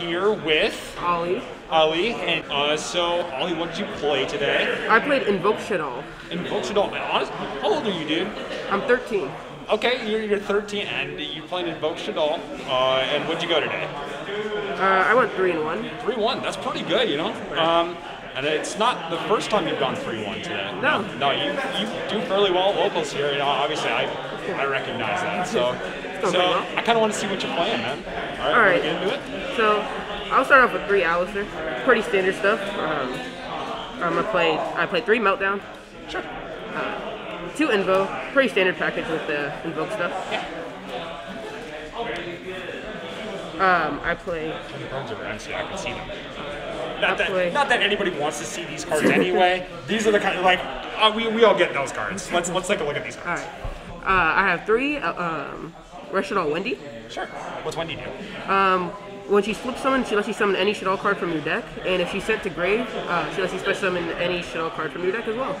here with Ollie. Ali. And uh, so, Ali, what did you play today? I played Invoke Shaddoll. Invoke Shaddoll. Honest, how old are you, dude? I'm 13. Okay, you're, you're 13 and you're playing Invoke Shaddoll. Uh, and what'd you go today? Uh, I went 3 and 1. 3 1. That's pretty good, you know? Um, and it's not the first time you've gone 3 1 today. No. No, you, you do fairly well at locals here. You know, obviously, I, I recognize that. So, so. I kind of want to see what you're playing, man. All right, All right. get into it? So I'll start off with 3 Aleister. Pretty standard stuff. Um, I'm gonna play. I played 3 Meltdown. Sure. Two Invo, pretty standard package with the Invoke stuff. Yeah. Um, I play The cards are red, I can see them. Not play- that, not that anybody wants to see these cards anyway. these are the kind of like uh, we, we all get those cards. Let's let's take a look at these cards. Alright. Uh, I have three uh, um, Reeshaddoll Wendi. Sure. What's Wendi do? When she flips summon, she lets you summon any Shaddoll card from your deck, and if she's sent to grave, uh, she lets you special summon any Shaddoll card from your deck as well.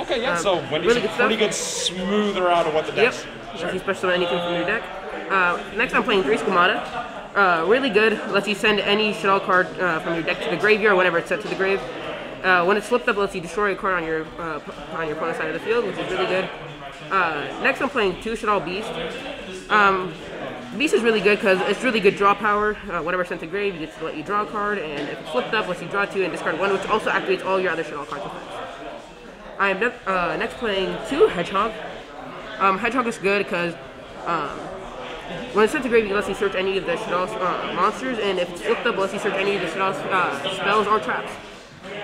Okay, yeah. Um, so Wendi's really a pretty good smoother out of what the deck Yep. decks. Lets you special summon anything from your deck. Uh, next, I'm playing three Squamata. Uh, really good. Lets you send any Shaddoll card uh, from your deck to the graveyard whenever it's sent to the grave. Uh, when it's flipped up, it lets you destroy a card on your uh, on your opponent's side of the field, which is really good. Uh, next, I'm playing two Shaddoll Beast. Um, Beast is really good because it's really good draw power. Uh, whenever sent to grave, you to let you draw a card, and if it's flipped up, lets you draw two and discard one, which also activates all your other Shaddoll cards. I am ne- uh, next playing two Hedgehog. Um, Hedgehog is good because um, when it's sent to grave, you lets you search any of the Shaddoll uh, monsters, and if it's flipped up, it lets you search any of the Shaddoll uh, spells or traps.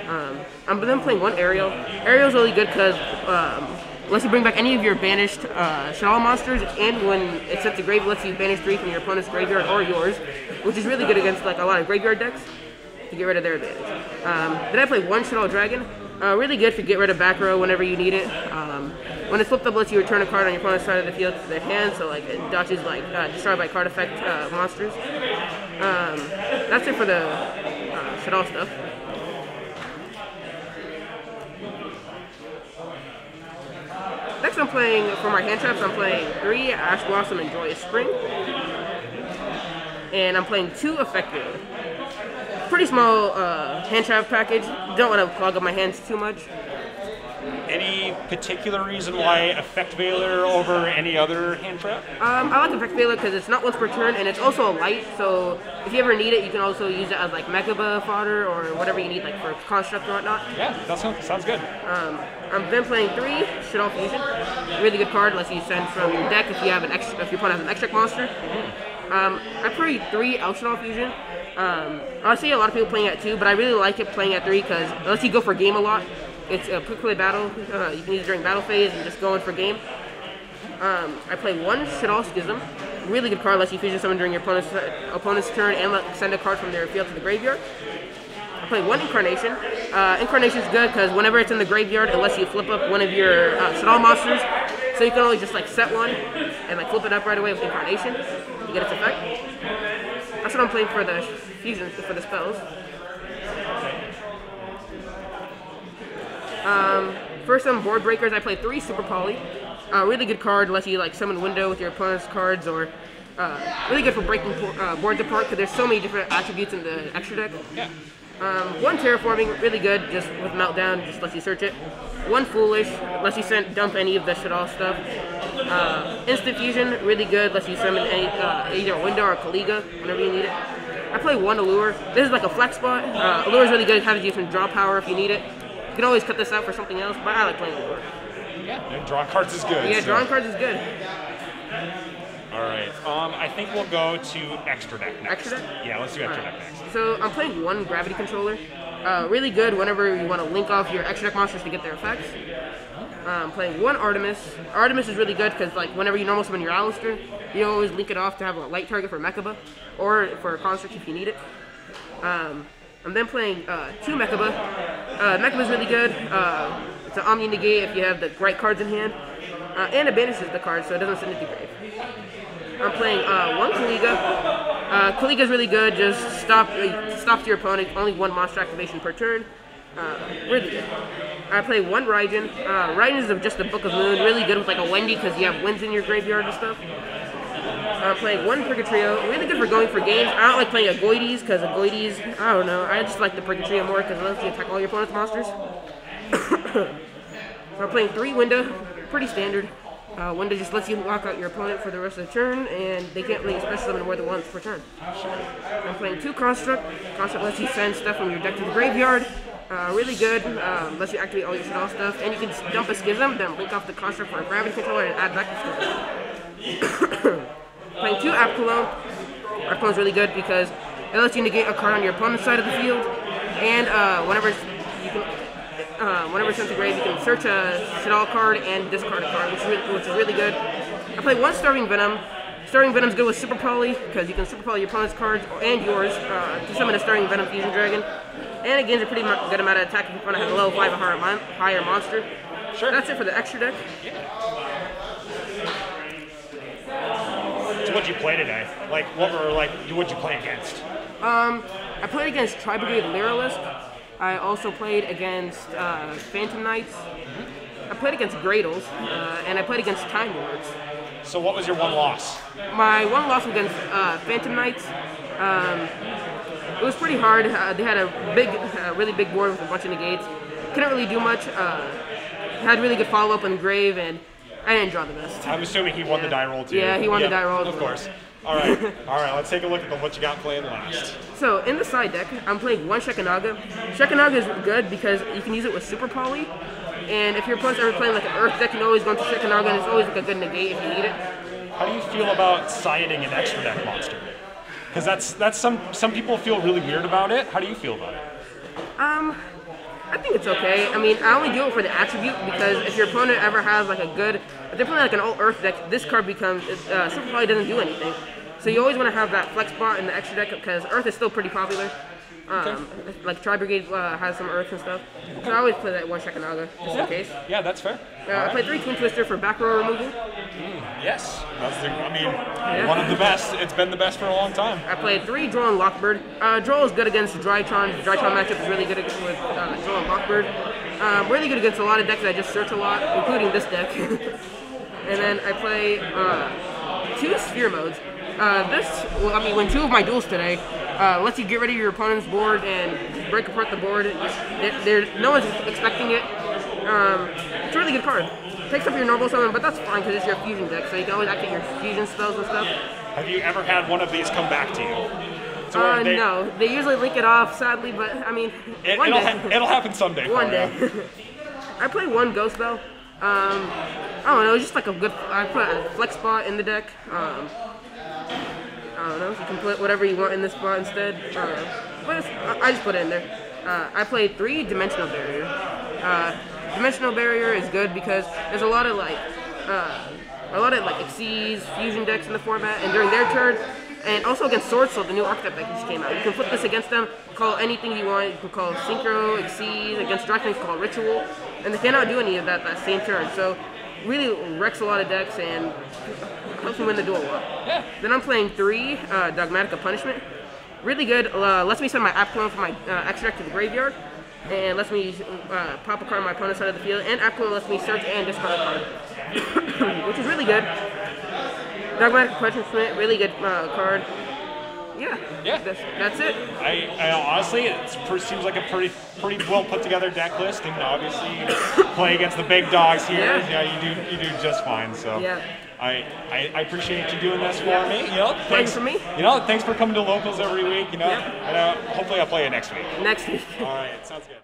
Um, I'm then playing one Ariel. Ariel's really good because um, lets you bring back any of your banished uh, Shaddoll monsters, and when it's sent to grave, it lets you banish three from your opponent's graveyard or yours, which is really good against like a lot of graveyard decks to get rid of their advantage. Um, then I play one Shaddoll Dragon. Uh, really good to get rid of back row whenever you need it. Um, when it's flipped up, it lets you return a card on your opponent's side of the field to their hand, so like it dodges like uh, destroyed by card effect uh, monsters. Um, that's it for the uh, Shaddoll stuff. I'm playing for my hand traps. I'm playing three Ash Blossom and Joyous Spring, and I'm playing two Effect Veiler. Pretty small uh, hand trap package. Don't want to clog up my hands too much. Particular reason why Effect Veiler over any other hand trap? Um, I like Effect Veiler because it's not once per turn, and it's also a light. So if you ever need it, you can also use it as like Mechaba fodder or whatever you need, like for construct or whatnot. Yeah, that sounds, sounds good. Um, I've been playing three Shaddoll Fusion. Really good card, lets you send from your deck if you have an extra, if your opponent has an extra monster. Um, I play three El Shaddoll Fusion. Um, I see a lot of people playing at two, but I really like it playing at three because it lets you go for game a lot. It's a quick play battle. Uh, you can use it during battle phase and just go in for game. Um, I play one Shaddoll Schism. Really good card, lets you fusion summon during your opponent's opponent's turn and let, send a card from their field to the graveyard. I play one Incarnation. Uh, Incarnation's good because whenever it's in the graveyard, it lets you flip up one of your uh, Shaddoll monsters. So you can only just like set one and like flip it up right away with Incarnation to get its effect. That's what I'm playing for the fusions for the spells. Um, first on board breakers, I play three Super Poly. Uh, really good card, lets you like summon Winda with your opponent's cards, or uh, really good for breaking uh, boards apart because there's so many different attributes in the extra deck. Yeah. Um, one terraforming, really good, just with meltdown, just lets you search it. One foolish, lets you send, dump any of the Shaddoll stuff. Uh, instant fusion, really good, lets you summon any, uh, either a Winda or a Caliga whenever you need it. I play one allure. This is like a flex spot. Uh, allure is really good, having you some draw power if you need it. You can always cut this out for something else, but I like playing allure. Yeah, and drawing cards is good. Yeah, so- drawing cards is good. All right. Um, I think we'll go to extra deck next. Extra deck? Yeah, let's do extra deck next. So I'm playing one gravity controller. Uh, really good whenever you want to link off your extra deck monsters to get their effects. Um, playing one Artemis. Artemis is really good because like whenever you normal summon your Alistair, you always link it off to have a light target for Mechaba or for a construct if you need it. Um, I'm then playing uh, two Mechaba. Uh, is really good. Uh, it's an Omni Negate if you have the right cards in hand. Uh, and it banishes the card so it doesn't send it to grave. I'm playing uh, one Caliga. Uh, Caliga is really good. Just stop uh, stops your opponent. Only one monster activation per turn. Uh, really good. I play one Raidjin. Uh, Raidjin is just a Book of Moon. Really good with like a Wendi because you have winds in your graveyard and stuff. I'm playing one Purgatrio. Really good for going for games. I don't like playing Augoeides because Augoeides, I don't know. I just like the Purgatrio more because it lets you attack all your opponent's monsters. I'm playing three Winda. Pretty standard. Uh, Winda just lets you lock out your opponent for the rest of the turn, and they can't really special summon more than once per turn. I'm playing two Construct. Construct lets you send stuff from your deck to the graveyard. Uh, really good. Um, lets you activate all your Shaddoll stuff, and you can dump a Schism, then blink off the Construct for a Gravity Controller and add back the Schism. Playing two Apkallone. Apkallone's really good because it lets you negate a card on your opponent's side of the field, and uh, whenever you can uh, whenever sent to grave, you can search a Shaddoll card and discard a card, which is, really, which is really good. I play one Starving Venom. Starving Venom's good with Super Poly, because you can Super Poly your opponent's cards and yours uh, to summon a Starving Venom Fusion Dragon. And it gains a pretty good amount of attack if your opponent has a level 5 or higher, higher monster. Sure. That's it for the extra deck. What'd you play today? Like, what were, like, what'd you play against? Um, I played against Tri-Brigade Lyrilusc. I also played against uh, Phantom Knights. I played against Gradles, uh, and I played against Time Lords. So what was your one loss? My one loss was against uh, Phantom Knights. Um, it was pretty hard. Uh, they had a big, uh, really big board with a bunch of negates. Couldn't really do much. Uh, had really good follow up on Grave, and I didn't draw the best. I'm assuming he won the die roll too. Yeah, he won the die roll. Of course. All right, all right. Let's take a look at the, what you got playing last. So in the side deck, I'm playing one Shekhinaga. Shekhinaga is good because you can use it with Super Poly, and if your opponent's ever playing like an Earth deck, you can always go into Shekhinaga, and it's always like a good negate if you need it. How do you feel about siding an extra deck monster? Because that's that's some some people feel really weird about it. How do you feel about it? Um, I think it's okay. I mean, I only do it for the attribute because if your opponent ever has like a good, if they're playing like an all Earth deck, this card becomes uh, Poly doesn't do anything. So you always want to have that flex spot in the extra deck because Earth is still pretty popular. Um, Like Tri Brigade uh, has some Earth and stuff. So I always play that one Shekhinaga, just in case. Yeah, that's fair. Uh, I played three Twin Twister for back row removal. Yes, that's the, I mean, one of the best. It's been the best for a long time. I played three Droll and Lockbird. Uh, Droll is good against Drytron. Drytron matchup is really good against, with uh, Droll and Lockbird. Um, really good against a lot of decks that I just search a lot, including this deck. and then I play uh, two Sphere modes. Uh, this, well, I mean, when two of my duels today, uh, lets you get rid of your opponent's board and break apart the board. There, there, no one's expecting it. Um, it's a really good card. Takes up your normal summon, but that's fine because it's your fusion deck, so you can always activate your fusion spells and stuff. Have you ever had one of these come back to you? So Uh, they- no, they usually link it off, sadly, but I mean, It, one will day. ha- it'll happen someday. one day. I play one ghost spell. Um, I don't know, it's just like a good. I put a flex spot in the deck. Um, I don't know. You can put whatever you want in this spot instead. Uh, but I just put it in there. Uh, I played three dimensional barrier. Uh, dimensional barrier is good because there's a lot of like, uh, a lot of like Xyz fusion decks in the format, and during their turn, and also against Sword Soul, the new archetype that just came out. You can flip this against them, call anything you want. You can call Synchro, Xyz, against Dracon, you can call Ritual, and they cannot do any of that that same turn. So, really wrecks a lot of decks and helps me win the duel lot. Then I'm playing three uh, Dogmatika Punishment. Really good. Uh, lets me send my app from my uh, extra deck to the graveyard, and lets me uh, pop a card on my opponent's side of the field. And app lets me search and discard a card, which is really good. Dogmatika Punishment, really good uh, card. Yeah. Yeah. That's, that's it. I, I honestly, it seems like a pretty pretty well put together deck list, and obviously you play against the big dogs here. Yeah. Yeah, you do you do just fine. So Yeah. I, I, I appreciate you doing this for me. You know, thanks for me. You know, thanks for coming to locals every week. You know, Yeah. and uh, hopefully I'll play you next week. Next week. All right, sounds good.